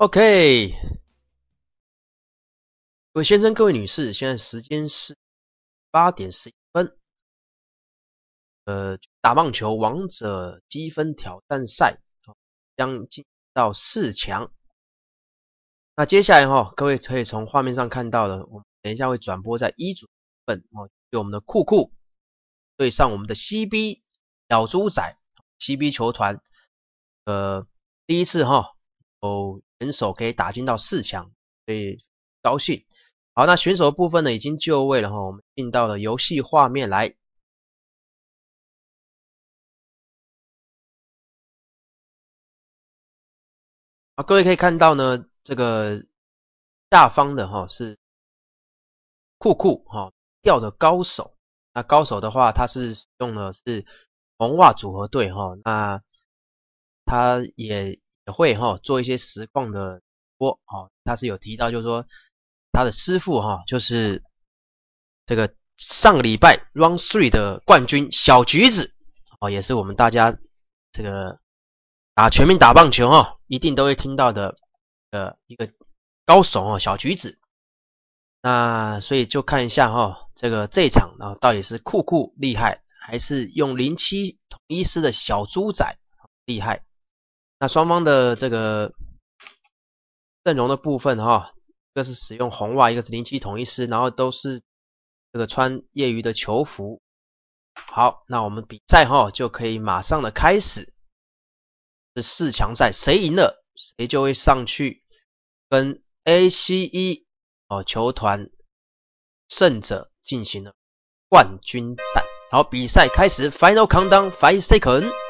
OK，各位先生、各位女士，现在时间是八点十一分。呃，打棒球王者积分挑战赛将进到四强。那接下来哈，各位可以从画面上看到的，我们等一下会转播在一组本哦，对我们的酷酷对上我们的 CB 小猪仔 CB 球团，呃，第一次哈哦。选手可以打进到四强，所以高兴。好，那选手部分呢已经就位了哈，我们进到了游戏画面来。好，各位可以看到呢，这个下方的哈是酷酷哈钓的高手。那高手的话，他是用的是红袜组合队哈，那他也。也会哈做一些实况的播哦，他是有提到，就是说他的师傅哈就是这个上个礼拜 Run Three 的冠军小橘子哦，也是我们大家这个打全民打棒球哈一定都会听到的呃一个高手哦小橘子。那所以就看一下哈这个这一场啊到底是酷酷厉害，还是用零七统一师的小猪仔厉害？那双方的这个阵容的部分哈，一个是使用红袜，一个是零七统一师，然后都是这个穿业余的球服。好，那我们比赛哈就可以马上的开始。这四强赛谁赢了，谁就会上去跟 ACE 哦球团胜者进行了冠军战。好，比赛开始，Final countdown five second。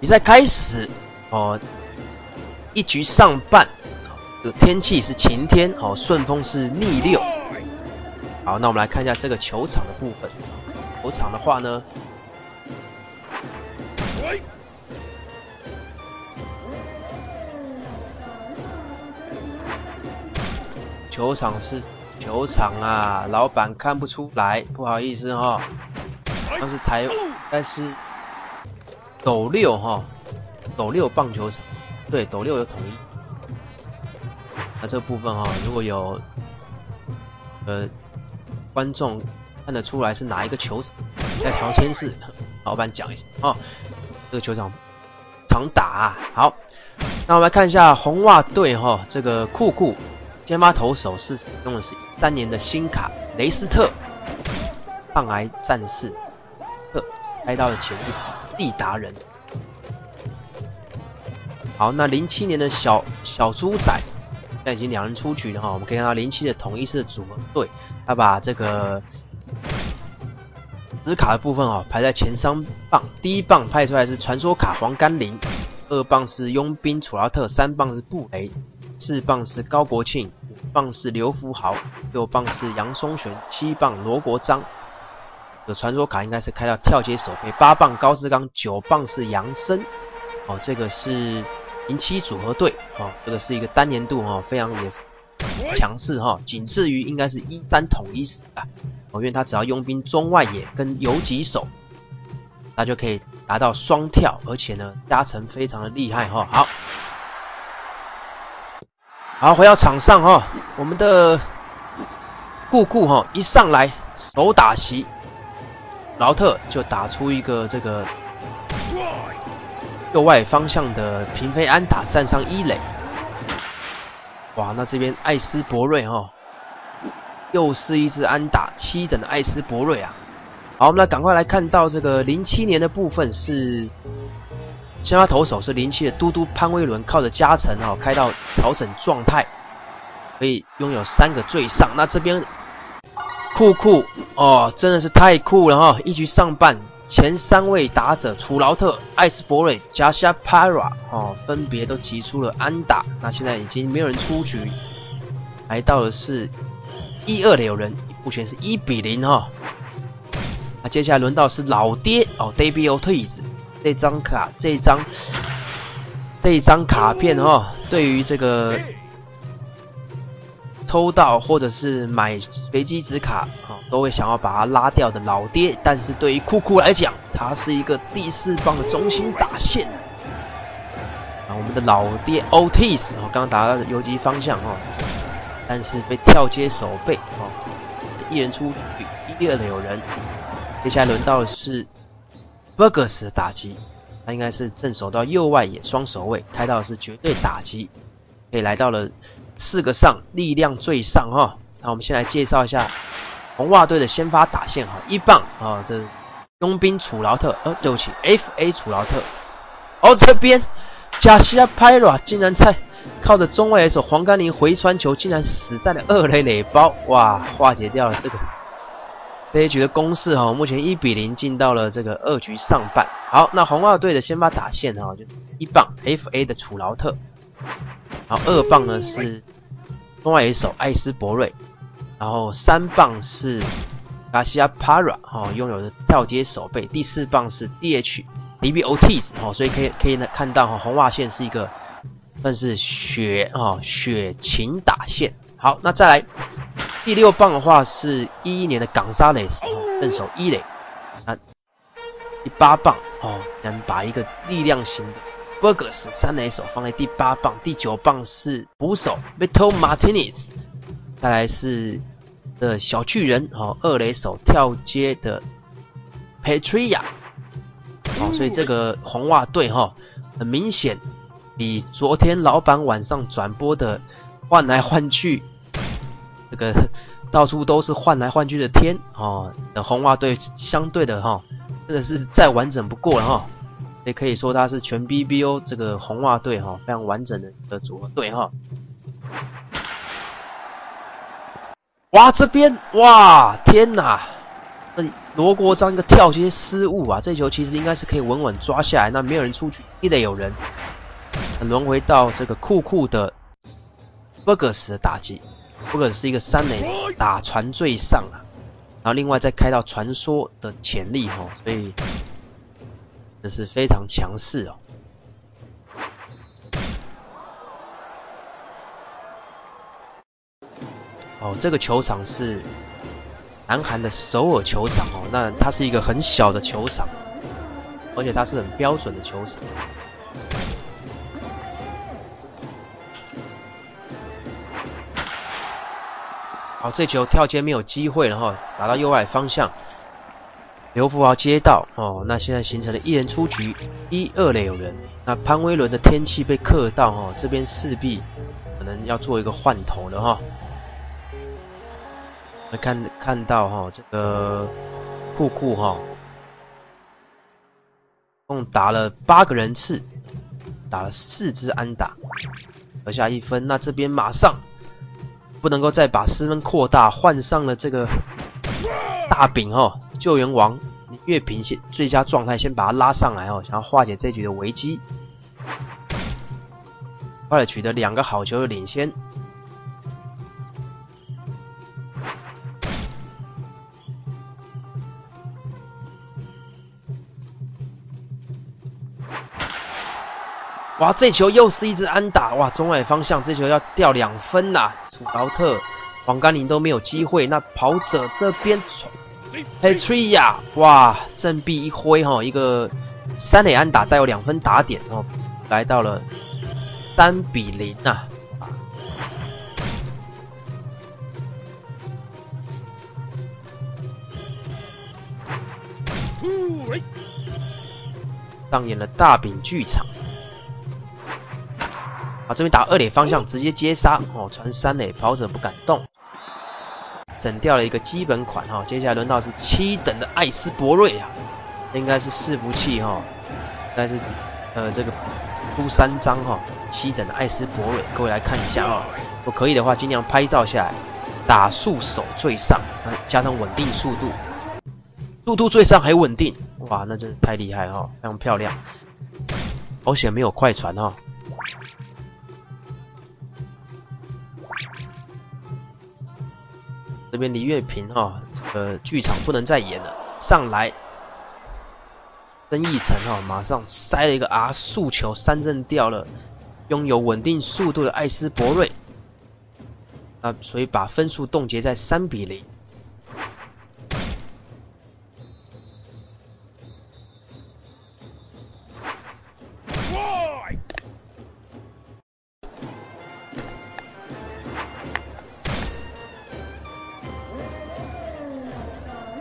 比赛开始哦，一局上半，天气是晴天哦，顺风是逆六。好，那我们来看一下这个球场的部分。球场的话呢，球场是球场啊，老板看不出来，不好意思哈。但是台，但是。斗六哈，斗六棒球场，对，斗六有统一。那这部分哈，如果有呃观众看得出来是哪一个球场，在调签室，老板讲一下啊。这个球场常打啊好，那我们来看一下红袜队哈，这个酷酷先发投手是用的是三年的新卡雷斯特，抗癌战士。开到了潜力地达人。好，那零七年的小小猪仔，现在已经两人出局了哈。我们可以看到零七的统一式的组合队，他把这个紫卡的部分哦排在前三棒，第一棒派出来是传说卡黄甘霖，二棒是佣兵楚拉特，三棒是布雷，四棒是高国庆，五棒是刘福豪，六棒是杨松璇，七棒罗国璋。有传说卡应该是开到跳接手背，八棒高志刚，九棒是杨森，哦，这个是零七组合队，哦，这个是一个单年度哈，非常也是强势哈，仅次于应该是一单统一时代，哦，因为他只要佣兵中外野跟游击手，他就可以达到双跳，而且呢加成非常的厉害哈，好，好回到场上哈，我们的顾顾哈一上来手打席。劳特就打出一个这个右外方向的平飞安打，站上一垒。哇，那这边艾斯伯瑞哈，又是一支安打，七等的艾斯伯瑞啊。好，我们来赶快来看到这个零七年的部分是先发投手是零七的嘟嘟潘威伦，靠着加成哈开到调整状态，可以拥有三个最上。那这边。酷酷哦，真的是太酷了哈！一局上半，前三位打者楚劳特、艾斯伯瑞、加西亚帕拉哦，分别都击出了安打。那现在已经没有人出局，来到的是一二垒有人，目前是一比零哈。那接下来轮到是老爹哦，Debut Tease 这张卡，这张这张卡片哈，对于这个。抽到或者是买随机纸卡啊，都会想要把它拉掉的老爹。但是对于酷酷来讲，他是一个第四棒的中心打线。啊，我们的老爹 Otis 哦，刚刚打到游击方向哦，但是被跳接守备哦，一人出局，一二有人。接下来轮到的是 Burgers 的打击，他应该是正守到右外野双守卫，开到的是绝对打击，可以来到了四个上，力量最上哈。那我们先来介绍一下红袜队的先发打线哈，一棒啊，这佣兵楚劳特，呃，对不起，F.A. 楚劳特。哦，这边加西亚派拉竟然在靠着中外野手黄甘霖回传球，竟然死在了二垒垒包，哇，化解掉了这个。这一局的攻势哈，目前一比零进到了这个二局上半。好，那红袜队的先发打线哈，就一棒 F.A. 的楚劳特，然后二棒呢是另外一手艾斯伯瑞，然后三棒是卡西亚帕拉哈，拥有的跳接手背，第四棒是 D.H. D B O T S 哦，所以可以可以呢看到哈，红袜线是一个算是血啊血情打线。好，那再来。第六棒的话是一一年的港沙雷斯正手一垒，啊，第八棒哦，能把一个力量型的 Burgers 三垒手放在第八棒，第九棒是捕手 Vito Martinez，再来是的小巨人哦，二垒手跳接的 Patria，哦，所以这个红袜队哈，很明显比昨天老板晚上转播的换来换去。这个 到处都是换来换去的天哦，的红袜队相对的哈，真的是再完整不过了哈，也可以说它是全 BBO 这个红袜队哈非常完整的的组合队哈。哇，这边哇，天哪！罗国章一个跳接失误啊，这球其实应该是可以稳稳抓下来，那没有人出去，一得有人轮回到这个酷酷的 Burgers 的打击。不可是一个三垒打船最上啊，然后另外再开到传说的潜力哦，所以这是非常强势哦。哦，这个球场是南韩的首尔球场哦，那它是一个很小的球场，而且它是很标准的球场。好，这球跳接没有机会然后，打到右外方向，刘福豪接到哦，那现在形成了一人出局，一二垒有人，那潘威伦的天气被克到哈，这边势必可能要做一个换头了哈。来看看到哈，这个酷酷哈，共打了八个人次，打了四支安打，得下一分，那这边马上。不能够再把失分扩大，换上了这个大饼哦，救援王岳平先最佳状态，先把他拉上来哦，想要化解这局的危机，快了取得两个好球的领先。哇，这球又是一支安打！哇，中外方向这球要掉两分呐！楚劳特、黄甘霖都没有机会。那跑者这边，Patria，哇，振臂一挥哈，一个三垒安打带有两分打点哦，来到了三比零呐！上演了大饼剧场。啊，这边打二垒方向，直接接杀哦，传三垒，跑者不敢动，整掉了一个基本款哈。接下来轮到是七等的艾斯伯瑞啊，应该是伺服器哈，应该是呃这个出三张哈，七等的艾斯伯瑞，各位来看一下啊，如果可以的话，尽量拍照下来，打速手最上，加上稳定速度，速度最上还稳定，哇，那真是太厉害哈，非常漂亮，好险没有快船哈。边李月平哈，呃，剧场不能再演了，上来，曾义成哈，马上塞了一个啊速球，三振掉了拥有稳定速度的艾斯伯瑞，啊，所以把分数冻结在三比零。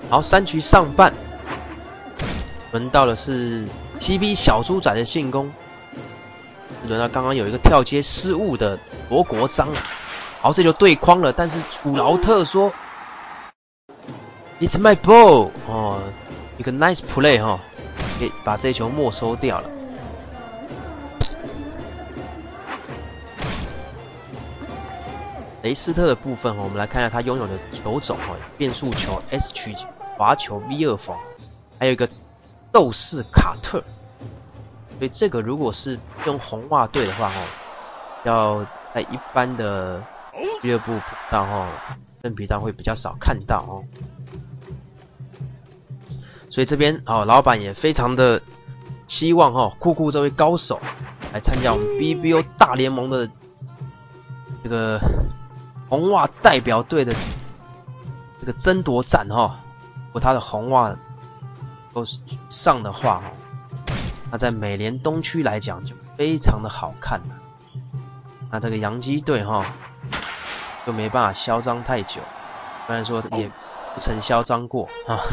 好，三局上半，轮到的是 CB 小猪仔的进攻。轮到刚刚有一个跳接失误的罗国璋啊，好，这就对框了。但是楚劳特说：“It's my ball。”哦，一个 nice play 哈，给把这球没收掉了。雷斯特的部分哈，我们来看一下他拥有的球种哈，变速球、S 曲滑球、V 二防，还有一个斗士卡特。所以这个如果是用红袜队的话哦，要在一般的俱乐部频道哈，正频道会比较少看到哦。所以这边哦，老板也非常的期望哦，酷酷这位高手来参加我们 BBO 大联盟的这个。红袜代表队的这个争夺战哦，果他的红袜都是上的话哈，那在美联东区来讲就非常的好看了。那这个洋基队哈就没办法嚣张太久，虽然说也不曾嚣张过啊。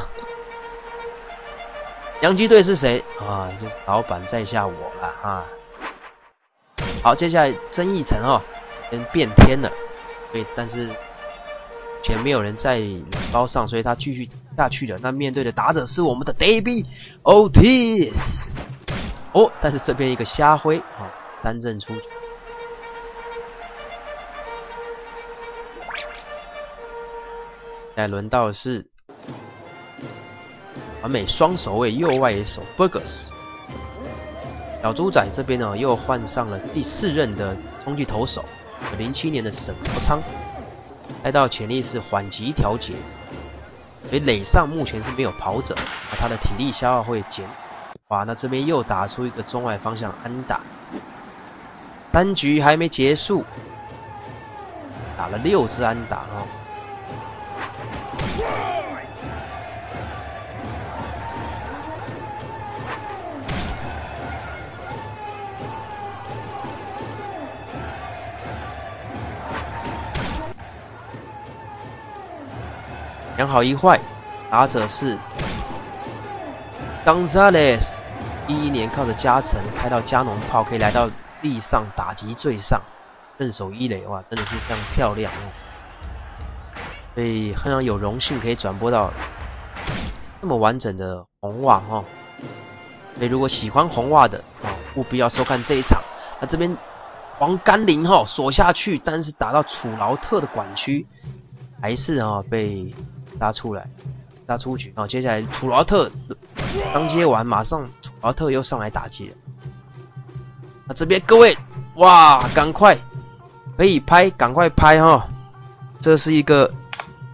洋基队是谁啊？就是老板在下我了啊。好，接下来曾义成哈，跟变天了。对，但是前没有人在包上，所以他继续下去了。那面对的打者是我们的 David Otis。哦，但是这边一个瞎挥啊，单阵出。来轮到的是完美双守卫右外野手 Burgers。小猪仔这边呢，又换上了第四任的冲击投手。零七年的沈国昌，开到潜力是缓急调节，所以垒上目前是没有跑者，那他的体力消耗会减。哇，那这边又打出一个中外方向安打，单局还没结束，打了六支安打哦。两好一坏，打者是 Gonzalez，一一年靠着加成开到加农炮，可以来到地上打击最上，正手一垒，哇，真的是非常漂亮哦。所以非常有荣幸可以转播到这么完整的红袜哈。所以如果喜欢红袜的啊，务必要收看这一场。那这边黄甘霖哈锁下去，但是打到楚劳特的管区，还是啊被。拉出来，拉出局啊！接下来楚劳特刚接完，马上楚劳特又上来打击了。那这边各位，哇，赶快可以拍，赶快拍哈！这是一个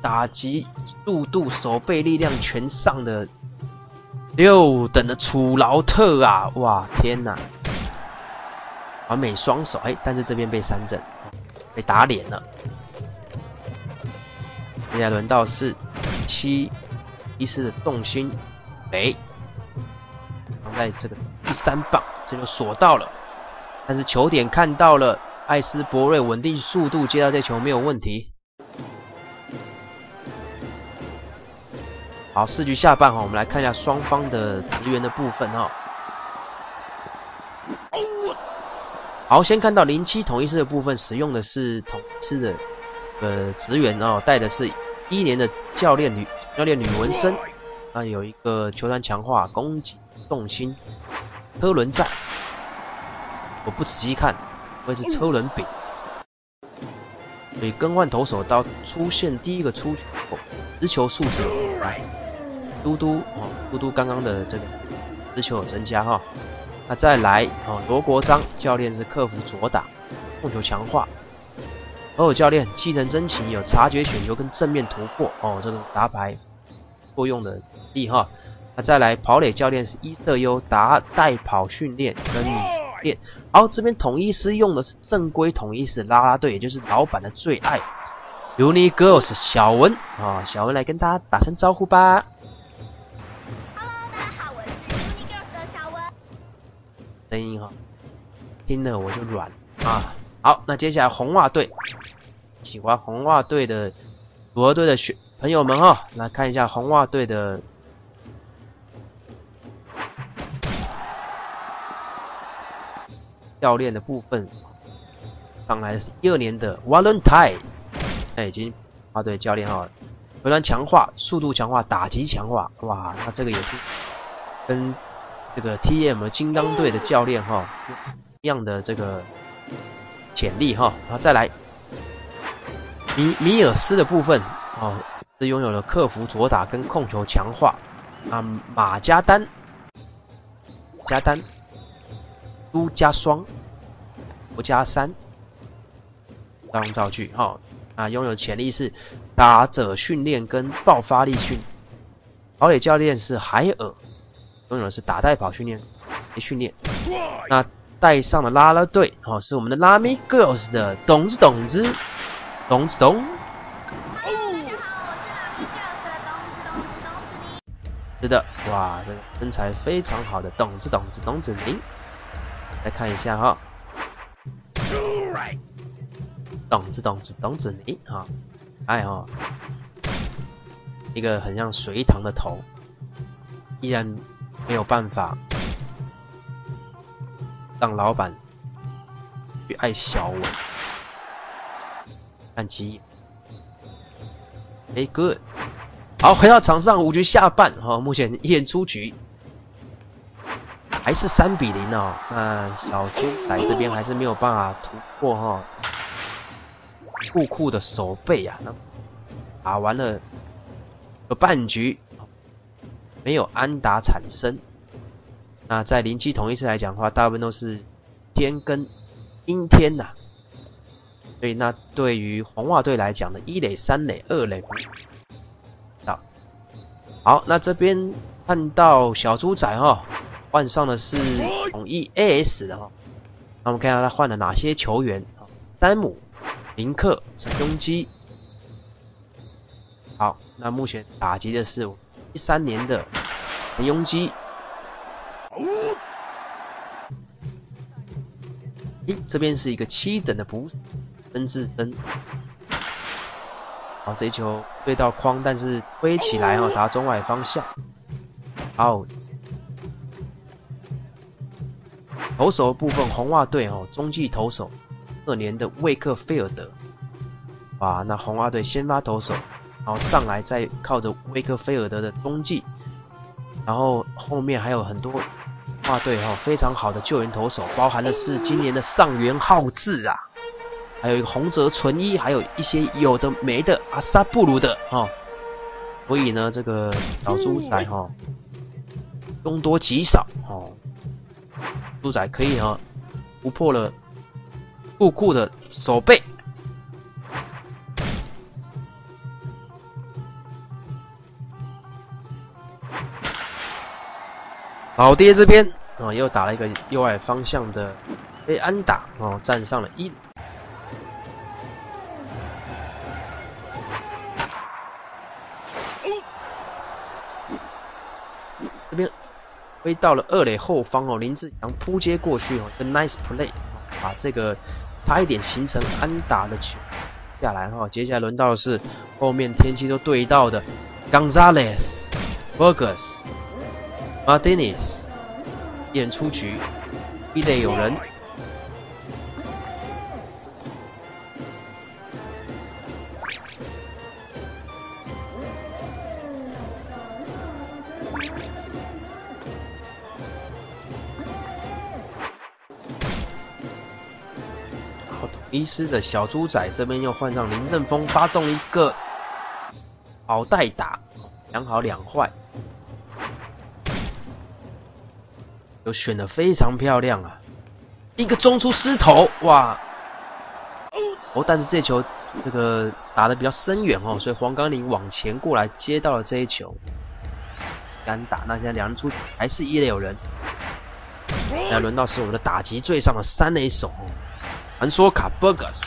打击速度、手背力量全上的六等的楚劳特啊！哇，天哪！完美双手，哎，但是这边被三振，被打脸了。接下来轮到是。七一四的动心雷，放在这个第三棒，这就锁到了。但是球点看到了，艾斯伯瑞稳定速度接到这球没有问题。好，四局下半哈，我们来看一下双方的职员的部分哈。好，先看到零七统一师的部分，使用的是统一师的呃职员哦，带的是。一年的教练女教练吕文生，啊，有一个球团强化攻击重心车轮战，我不仔细看，会是车轮饼。所以更换投手到出现第一个出球后，直球数值来，嘟嘟哦，嘟嘟刚刚的这个直球有增加哈，那再来哦，罗国章教练是克服左打控球强化。偶尔教练气成真情，有察觉选球跟正面突破哦，这个是打牌作用的力哈。那再来跑垒教练是伊瑟优打带跑训练跟练。好，这边统一师用的是正规统一师拉拉队，也就是老板的最爱。Uni Girls 小文啊，小文来跟大家打声招呼吧。Hello，大家好，我是 Uni Girls 的小文。声音哈，听了我就软啊。好，那接下来红袜队。喜欢红袜队的组合队的学朋友们哈，来看一下红袜队的教练的部分。上来是一二年的 Valentine，那，已经啊对教练哈，回篮强化、速度强化、打击强化，哇，那这个也是跟这个 TM 金刚队的教练哈一样的这个潜力哈。然后再来米米尔斯的部分哦，是拥有了克服左打跟控球强化啊，马加丹、加丹、都加双、不加三。当造句哈啊，拥有潜力是打者训练跟爆发力训。堡垒教练是海尔，拥有的是打带跑训练训练。那带上了拉拉队哦，是我们的拉米 girls 的董子董子董子董。是的，哇，这个身材非常好的董子董子董子明，来看一下哈。董子董子董子明哈，哎哈，一个很像隋唐的头，依然没有办法让老板去爱小文，看其眼。哎，good，好，回到场上，五局下半哈，目前一人出局，还是三比零哦。那小猪仔这边还是没有办法突破哈。酷酷的手背啊，那打完了个半局，没有安打产生。那在零七同一次来讲的话，大部分都是天跟阴天呐。所以那对于红袜队来讲呢，一垒、三垒、二垒，好，好，那这边看到小猪仔哈，换上的是统一 AS 的哈。那我们看一下他换了哪些球员丹姆。林克、陈庸基，好，那目前打击的是一三年的陈庸基。咦，这边是一个七等的捕曾志珍。好，这一球对到框，但是推起来哦，打中外方向。out。投手部分，红袜队哦，中继投手。二年的魏克菲尔德，哇，那红袜队先发投手，然后上来再靠着魏克菲尔德的中继，然后后面还有很多花队哈非常好的救援投手，包含的是今年的上元浩志啊，还有一个洪泽纯一，还有一些有的没的阿萨布鲁的哈，所以呢，这个小猪仔哈，凶多吉少哦，猪仔可以哈突破了。酷酷的手背，老爹这边啊，又打了一个右外方向的被安打哦，站上了一。这边飞到了二垒后方哦，林志强扑接过去哦，一个 nice play，把这个。差一点形成安打的球下来哈，接下来轮到的是后面天气都对到的 Gonzalez、Burgess、Martinez，演出局，一垒有人。医师的小猪仔这边又换上林正峰，发动一个好代打，两好两坏，选的非常漂亮啊！一个中出狮头，哇！哦，但是这球这个打的比较深远哦，所以黄冈林往前过来接到了这一球，敢打。那现在两人出还是一垒有人，那轮到是我们的打击最上的三垒手。传说卡 Burgers。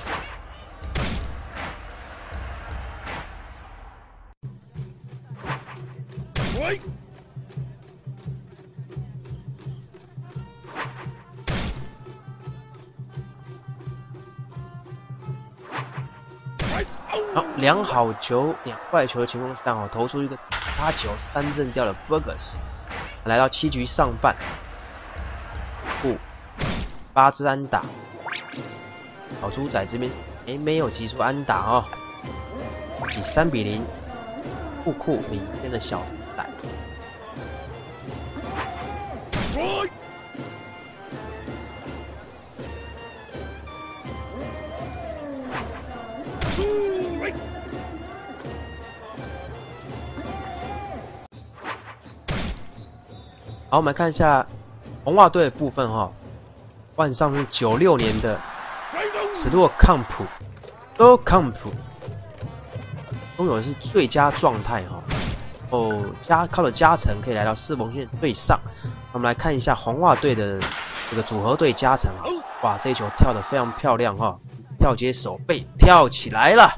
好，两好球，两坏球的情况下哦，投出一个八球，三振掉了 Burgers。来到七局上半，不，八支安打，好猪仔这边哎没有击出安打哦，以三比零，库库领先的小好，我们来看一下红袜队的部分哈，换上是九六年的史洛康普，都康普，拥有的是最佳状态哈，哦加靠了加成可以来到四缝线对上。我们来看一下红袜队的这个组合队加成啊，哇，这一球跳得非常漂亮哈，跳接手背跳起来了。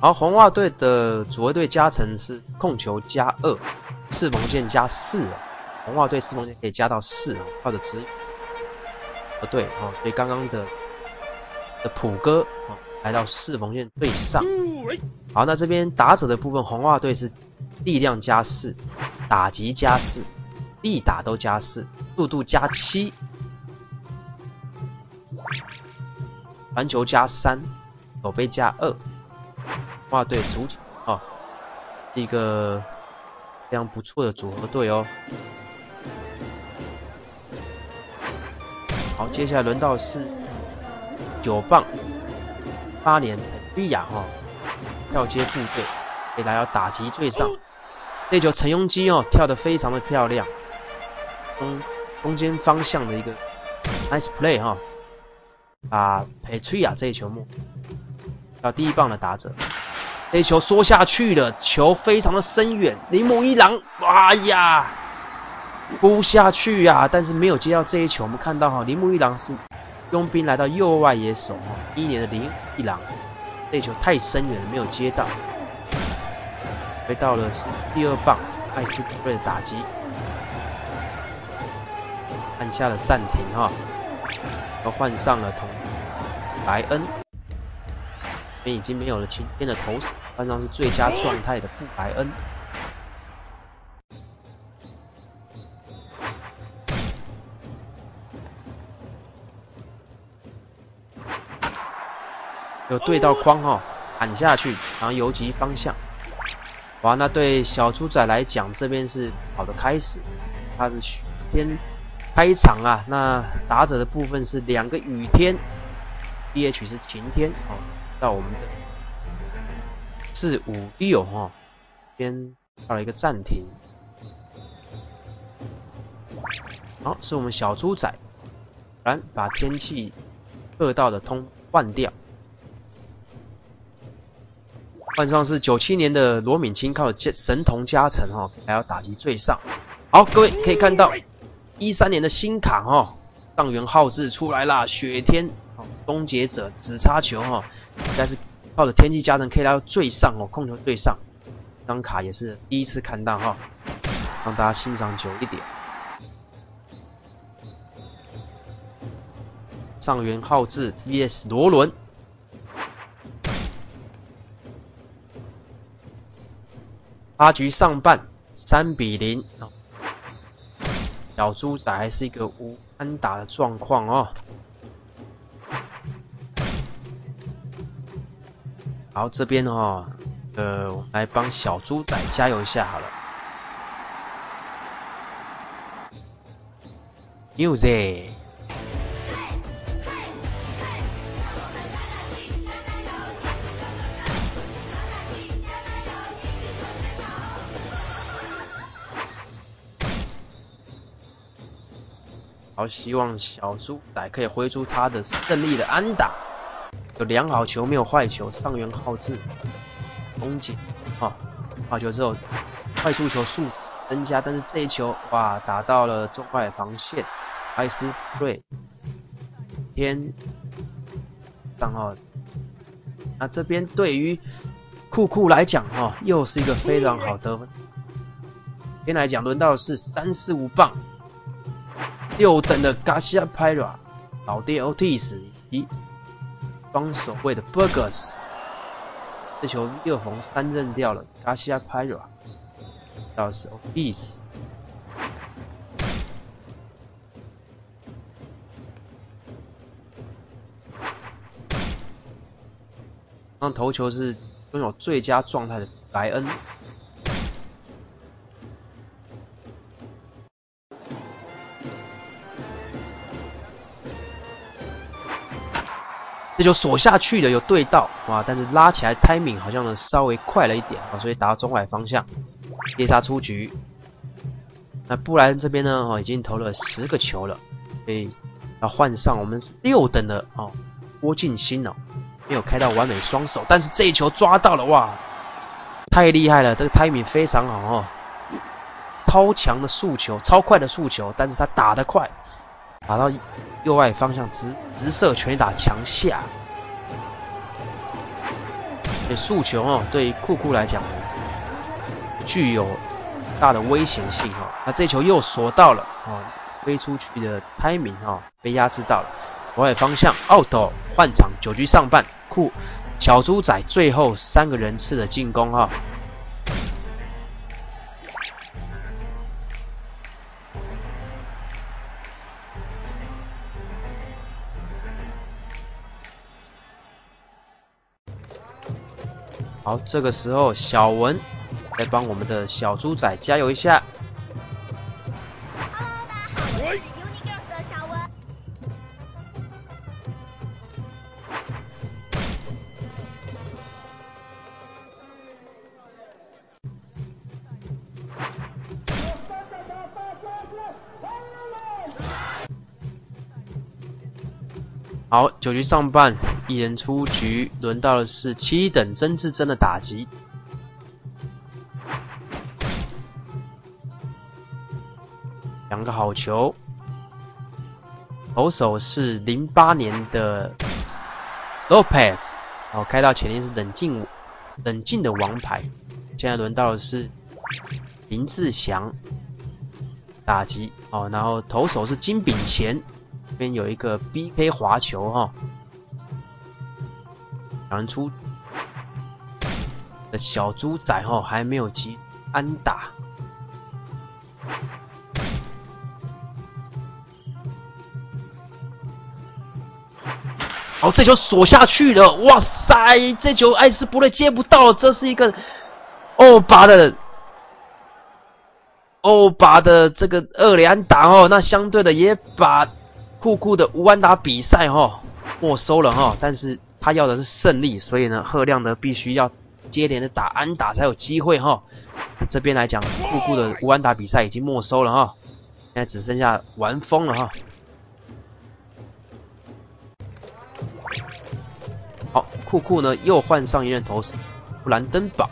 好，红袜队的组合队加成是控球加二，四缝线加四，红袜队四缝线可以加到四，靠着值。不对哦，所以刚刚的的普哥哦来到四缝线最上。好，那这边打者的部分，红袜队是力量加四，打击加四，力打都加四，速度加七，传球加三，手背加二。哇，队足球啊，一个非常不错的组合队哦。好，接下来轮到是九棒八年利亚哈，跳接部队，给大家打击最上。这球陈庸基哦，跳得非常的漂亮，中中间方向的一个 nice play 哈，把佩崔亚这一球目到第一棒的打者。这球缩下去了，球非常的深远。铃木一郎，哇呀，扑下去呀，但是没有接到这一球。我们看到哈，铃木一郎是佣兵来到右外野手，一年的铃一郎，这球太深远了，没有接到。回到了第二棒，艾斯普瑞的打击，按下了暂停哈，又换上了同莱恩。边已经没有了晴天的投手，换上是最佳状态的布莱恩。有对到框哦，砍下去，然后游击方向。哇，那对小猪仔来讲，这边是好的开始。他是先开场啊，那打者的部分是两个雨天，DH 是晴天哦。到我们的四五六哈，边到了一个暂停。好，是我们小猪仔，来把天气二道的通换掉。换上是九七年的罗敏清，靠神童加成哈，还要打击最上。好，各位可以看到一三年的新卡哈，上元浩志出来啦，雪天，终结者只差球哈。应该是靠着天气加成可以来到最上哦，控球最上。这张卡也是第一次看到哈，让大家欣赏久一点。上元浩志 VS 罗伦，八局上半三比零，小猪仔还是一个无安打的状况哦。好，这边哦，呃，来帮小猪仔加油一下好了。Music，好，希望小猪仔可以挥出他的胜利的安打。有良好球，没有坏球。上元浩志，风景啊！好球之后，快速球数增加，但是这一球哇，打到了中外防线。艾斯瑞天上号，那这边对于库库来讲哈，又是一个非常好的。先。来讲，轮到是三四五棒六等的 Garcia Pyra，老爹 Otis 以及双守卫的 Burgers。这球又红三阵掉了卡西亚 Pira，到是 Otis。刚头球是拥有最佳状态的莱恩。这就锁下去的有对到哇，但是拉起来 timing 好像呢稍微快了一点啊，所以打到中外方向，猎杀出局。那布莱恩这边呢哦已经投了十个球了，所以要换上我们六等的哦郭敬新哦，没有开到完美双手，但是这一球抓到了哇，太厉害了，这个 timing 非常好哦，超强的速球，超快的速球，但是他打得快。打到右外方向直直射全打墙下，这速球哦，对库库来讲具有大的危险性哈。那这球又锁到了啊，飞出去的 timing 哈被压制到了，外方向 out 换场九局上半库小猪仔最后三个人次的进攻哈。好，这个时候小文来帮我们的小猪仔加油一下。九局上半，一人出局，轮到的是七等曾志珍的打击。两个好球，投手是零八年的 Lopez，哦，开到前面是冷静冷静的王牌。现在轮到的是林志祥打击，哦，然后投手是金炳乾。这边有一个 BK 滑球哈，传出小猪仔哈还没有及安打，好，这球锁下去了，哇塞，这球艾斯伯瑞接不到，这是一个欧巴的欧巴的这个二连打哦，那相对的也把。酷酷的乌安达比赛哈没收了哈，但是他要的是胜利，所以呢，贺亮呢必须要接连的打安打才有机会哈。这边来讲，酷酷的乌安达比赛已经没收了哈，现在只剩下玩疯了哈。好，酷酷呢又换上一任投手布兰登堡，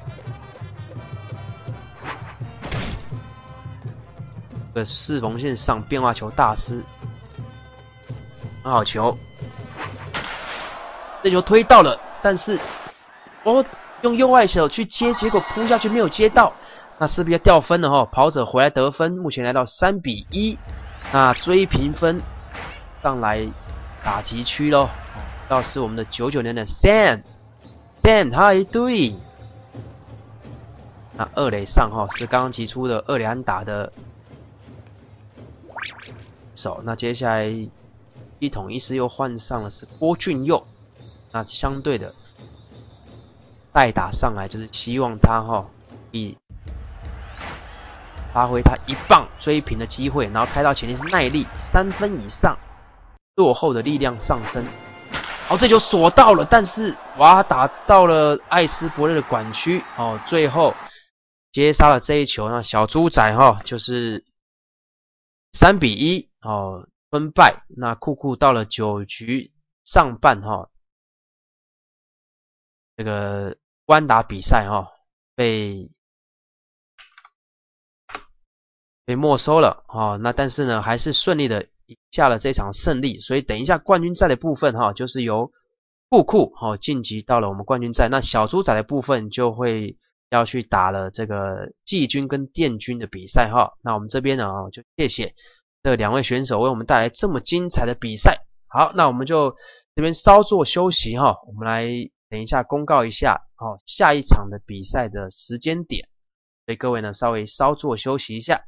个四缝线上变化球大师。好球，这球推到了，但是哦，用右外手去接，结果扑下去没有接到，那势必要掉分了哈。跑者回来得分，目前来到三比一，那追平分上来打击区喽。到是我们的九九年的 Sam，Dan，Hi doing？那二垒上哈是刚刚提出的二连打的手，那接下来。一统一师又换上了是郭俊佑，那相对的代打上来就是希望他哈以发挥他一棒追平的机会，然后开到前面是耐力三分以上，落后的力量上升。好，这球锁到了，但是哇打到了艾斯伯勒的管区哦，最后接杀了这一球，那小猪仔哈就是三比一哦。分败，那酷酷到了九局上半哈，这个关达比赛哈被被没收了哈，那但是呢还是顺利的赢下了这场胜利，所以等一下冠军赛的部分哈就是由酷酷哈晋级到了我们冠军赛，那小猪仔的部分就会要去打了这个季军跟电军的比赛哈。那我们这边呢啊，就谢谢的两位选手为我们带来这么精彩的比赛。好，那我们就这边稍作休息哈，我们来等一下公告一下哦，下一场的比赛的时间点，所以各位呢稍微稍作休息一下。